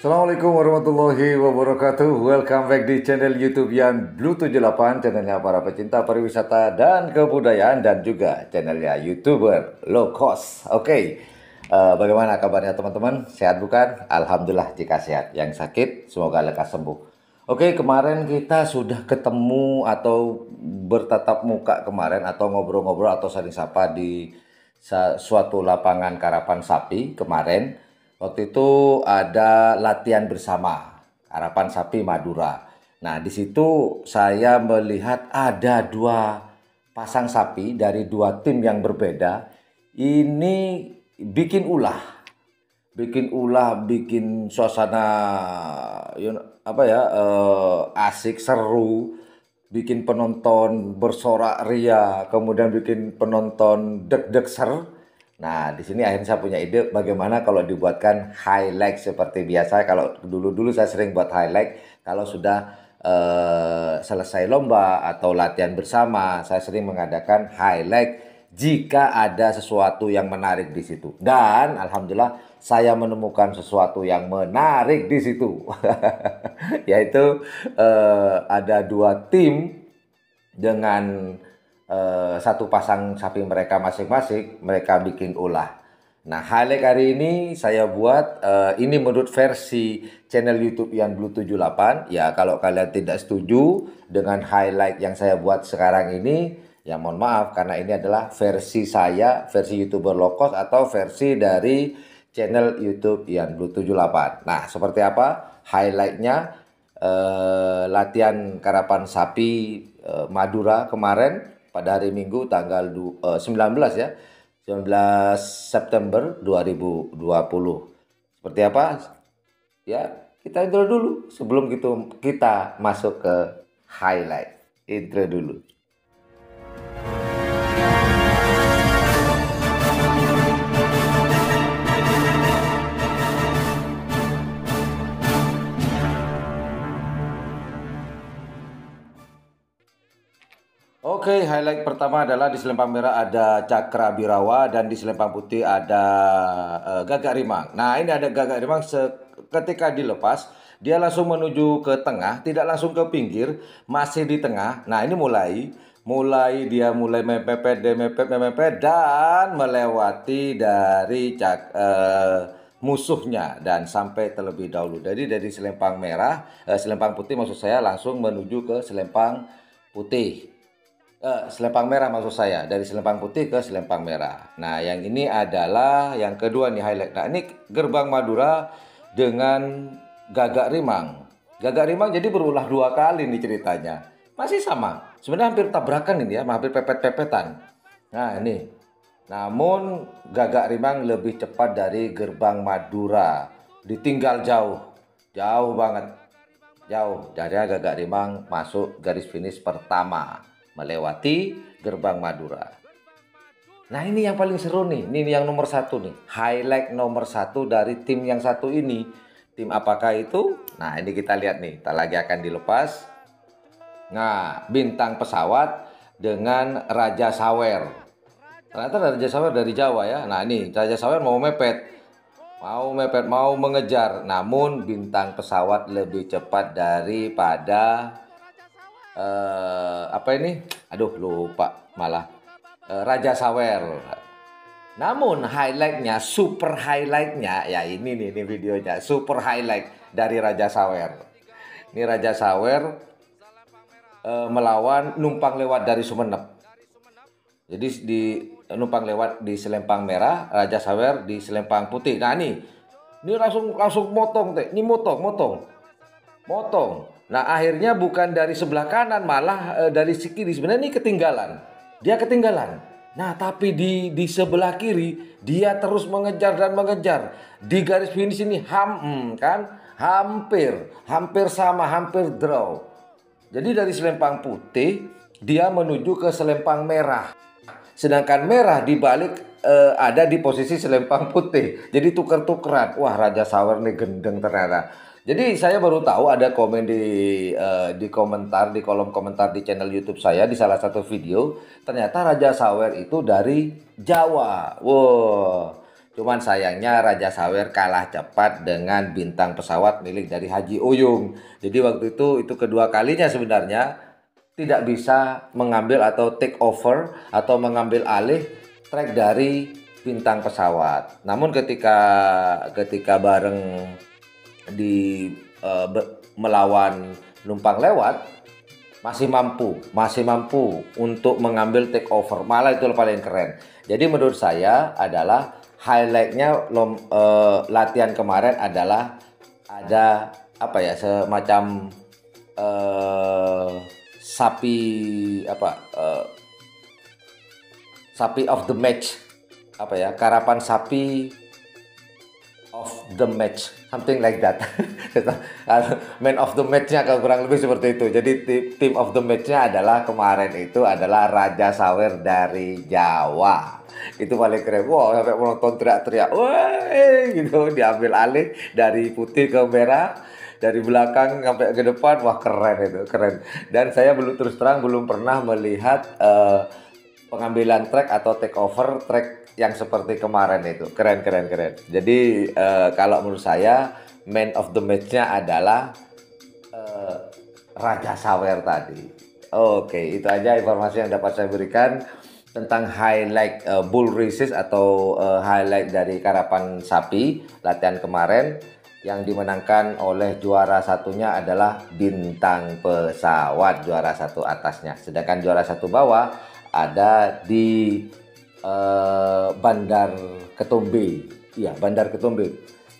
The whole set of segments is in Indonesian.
Assalamualaikum warahmatullahi wabarakatuh Welcome back di channel youtube yang Blue 78 Channelnya para pecinta pariwisata dan kebudayaan Dan juga channelnya youtuber low cost Oke okay. uh, eh, Bagaimana kabarnya teman-teman? Sehat bukan? Alhamdulillah jika sehat Yang sakit semoga lekas sembuh Oke okay, kemarin kita sudah ketemu atau bertatap muka kemarin Atau ngobrol-ngobrol atau saling sapa di suatu lapangan karapan sapi kemarin Waktu itu ada latihan bersama Harapan Sapi Madura. Nah, di situ saya melihat ada dua pasang sapi dari dua tim yang berbeda. Ini bikin ulah. Bikin ulah, bikin suasana apa ya? Eh, asik, seru, bikin penonton bersorak ria, kemudian bikin penonton deg-deg ser Nah, di sini akhirnya saya punya ide bagaimana kalau dibuatkan highlight seperti biasa. Kalau dulu-dulu saya sering buat highlight kalau sudah uh, selesai lomba atau latihan bersama, saya sering mengadakan highlight jika ada sesuatu yang menarik di situ. Dan alhamdulillah saya menemukan sesuatu yang menarik di situ. Yaitu uh, ada dua tim dengan Eh, satu pasang sapi mereka masing-masing, mereka bikin ulah. Nah, highlight hari ini saya buat uh, ini menurut versi channel YouTube yang Blue 78. Ya, kalau kalian tidak setuju dengan highlight yang saya buat sekarang ini, ya mohon maaf karena ini adalah versi saya, versi YouTuber lokos atau versi dari channel YouTube yang Blue 78. Nah, seperti apa? Highlightnya uh, latihan karapan sapi uh, Madura kemarin pada hari Minggu tanggal uh, 19 ya. 19 September 2020 seperti apa? Ya kita intro dulu. Sebelum kita kita masuk ke highlight. Intro dulu Oke, highlight pertama adalah di selempang merah ada Cakra Birawa dan di selempang putih ada uh, Gagak Rimang. Nah, ini ada Gagak Rimang ketika dilepas, dia langsung menuju ke tengah, tidak langsung ke pinggir, masih di tengah. Nah, ini mulai mulai dia mulai mepet, mepet, mepet dan melewati dari cak uh, musuhnya dan sampai terlebih dahulu. Jadi dari selempang merah, uh, selempang putih maksud saya langsung menuju ke selempang putih. Uh, selempang merah maksud saya dari selempang putih ke selempang merah. Nah yang ini adalah yang kedua nih highlight. Nah ini gerbang Madura dengan gagak rimang. Gagak rimang jadi berulah dua kali nih ceritanya. Masih sama. Sebenarnya hampir tabrakan ini ya, hampir pepet-pepetan. Nah ini. Namun gagak rimang lebih cepat dari gerbang Madura. Ditinggal jauh. Jauh banget. Jauh. Jadi gagak rimang masuk garis finish pertama melewati gerbang Madura. Nah ini yang paling seru nih, ini yang nomor satu nih, highlight nomor satu dari tim yang satu ini. Tim apakah itu? Nah ini kita lihat nih, tak lagi akan dilepas. Nah bintang pesawat dengan Raja Sawer. Ternyata Raja Sawer dari Jawa ya. Nah ini Raja Sawer mau mepet, mau mepet, mau mengejar. Namun bintang pesawat lebih cepat daripada uh, apa ini? Aduh lupa malah uh, Raja Sawer. Namun highlightnya, super highlightnya, ya ini nih, ini videonya, super highlight dari Raja Sawer. Ini Raja Sawer uh, melawan numpang lewat dari Sumeneb. Jadi di numpang lewat di Selempang Merah, Raja Sawer di Selempang Putih. Nah ini, ini langsung langsung motong teh, ini motong, motong, motong. Nah akhirnya bukan dari sebelah kanan malah e, dari si kiri sebenarnya ini ketinggalan. Dia ketinggalan. Nah tapi di di sebelah kiri dia terus mengejar dan mengejar di garis finish ini ham hmm, kan hampir hampir sama hampir draw. Jadi dari selempang putih dia menuju ke selempang merah. Sedangkan merah dibalik e, ada di posisi selempang putih. Jadi tuker-tukeran. Wah Raja Sawer nih gendeng ternyata. Jadi saya baru tahu ada komen di uh, di komentar di kolom komentar di channel YouTube saya di salah satu video ternyata Raja Sawer itu dari Jawa. Wow. Cuman sayangnya Raja Sawer kalah cepat dengan bintang pesawat milik dari Haji Uyung. Jadi waktu itu itu kedua kalinya sebenarnya tidak bisa mengambil atau take over atau mengambil alih trek dari bintang pesawat. Namun ketika ketika bareng di uh, melawan numpang lewat masih mampu, masih mampu untuk mengambil take over. Malah itu paling keren. Jadi menurut saya adalah highlightnya lom, uh, latihan kemarin adalah ada apa ya semacam uh, sapi apa uh, sapi of the match apa ya karapan sapi of the match. Something like that. Man of the matchnya kalau kurang lebih seperti itu. Jadi tim of the matchnya adalah kemarin itu adalah Raja Sawer dari Jawa. Itu paling keren. Wow sampai penonton teriak-teriak. Wah gitu. Diambil alih dari putih ke merah dari belakang sampai ke depan. Wah keren itu keren. Dan saya belum terus terang belum pernah melihat uh, pengambilan track atau take over track yang seperti kemarin itu. Keren keren keren. Jadi uh, kalau menurut saya man of the matchnya adalah uh, Raja Sawer tadi. Oke itu aja informasi yang dapat saya berikan tentang highlight uh, bull races atau uh, highlight dari karapan sapi latihan kemarin yang dimenangkan oleh juara satunya adalah bintang pesawat juara satu atasnya. Sedangkan juara satu bawah ada di uh, Bandar Ketombe. Iya Bandar Ketombe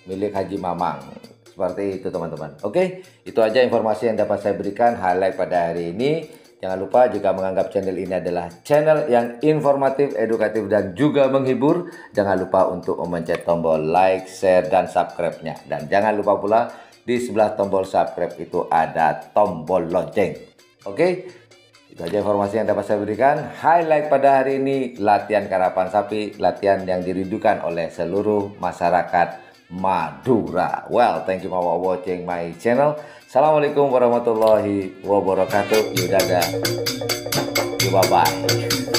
milik Haji Mamang. Seperti itu teman-teman. Oke itu aja informasi yang dapat saya berikan highlight pada hari ini. Jangan lupa jika menganggap channel ini adalah channel yang informatif, edukatif, dan juga menghibur, jangan lupa untuk memencet tombol like, share, dan subscribe-nya. Dan jangan lupa pula di sebelah tombol subscribe itu ada tombol lonceng. Oke, itu aja informasi yang dapat saya berikan. Highlight pada hari ini latihan karapan sapi, latihan yang dirindukan oleh seluruh masyarakat Madura. Well, thank you for watching my channel. Assalamualaikum warahmatullahi wabarakatuh. Yudaga. Bye bye.